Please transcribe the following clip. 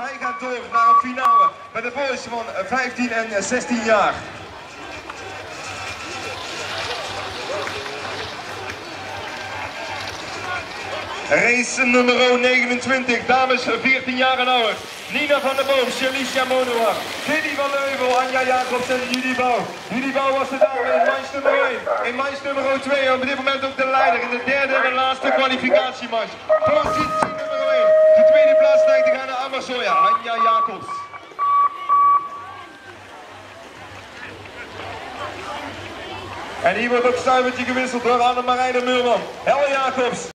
hij gaat door naar een finale met de boys van 15 en 16 jaar. Race nummer 29, dames 14 jaar en ouder. Nina van der Boom, Shalicia Monoa, Diddy van Leuvel, Anja Jacobs en Judy Bouw. Judy Bouw was de dame in match nummer 1. In match nummer 2 en op dit moment ook de leider in de derde en laatste kwalificatiematch. Positie nummer 1. De tweede plaats lijkt te gaan naar Amazoya, Anja Jacobs. En hier wordt ook stuivertje gewisseld door Anne-Marijne Muurman. Helle Jacobs